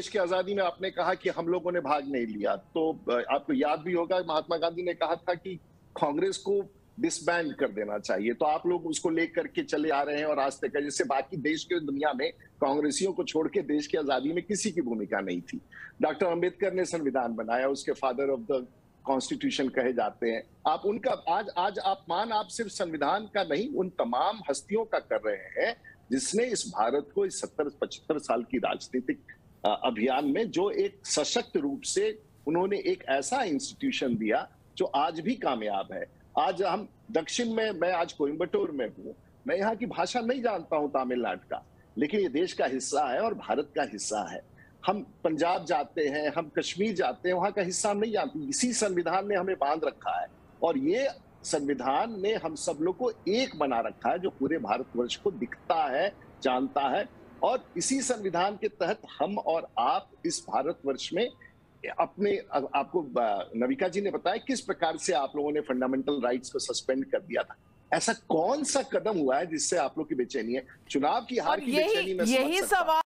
देश की आज़ादी में आपने कहा कि हम लोगों ने भाग नहीं लिया। तो आपको याद भी होगा, महात्मा गांधी ने कहा था कि कांग्रेस को डिसबैंड कर देना चाहिए। तो आप लोग उसको लेकर के चले आ रहे हैं और आज तक जैसे बाकी देश के दुनिया में कांग्रेसियों को छोड़ के देश की आज़ादी में किसी की भूमिका नहीं थी। डॉक्टर अंबेडकर ने संविधान बनाया, उसके फादर ऑफ़ द कॉन्स्टिट्यूशन कहे जाते हैं। आप उनका, आज आज आप मान आप सिर्फ़ संविधान का नहीं, उन तमाम हस्तियों का कर रहे हैं, जिसने इस भारत को इस सत्तर, पचहत्तर साल की राजनीतिक अभियान में जो एक सशक्त रूप से उन्होंने एक ऐसा इंस्टीट्यूशन दिया जो आज भी कामयाब है। आज हम दक्षिण में, मैं आज कोयम्बटूर में हूँ। मैं यहाँ की भाषा नहीं जानता हूँ तमिलनाडु का, लेकिन ये देश का हिस्सा है और भारत का हिस्सा है। हम पंजाब जाते हैं, हम कश्मीर जाते हैं, वहाँ का हिस्सा नहीं जानते, इसी संविधान ने हमें बाँध रखा है। और ये संविधान ने हम सब लोग को एक बना रखा है जो पूरे भारतवर्ष को दिखता है, जानता है। और इसी संविधान के तहत हम और आप इस भारतवर्ष में अपने आपको नविका जी ने बताया किस प्रकार से आप लोगों ने फंडामेंटल राइट्स को सस्पेंड कर दिया था। ऐसा कौन सा कदम हुआ है जिससे आप लोग की बेचैनी है? चुनाव की हार की बेचैनी में यही सवाल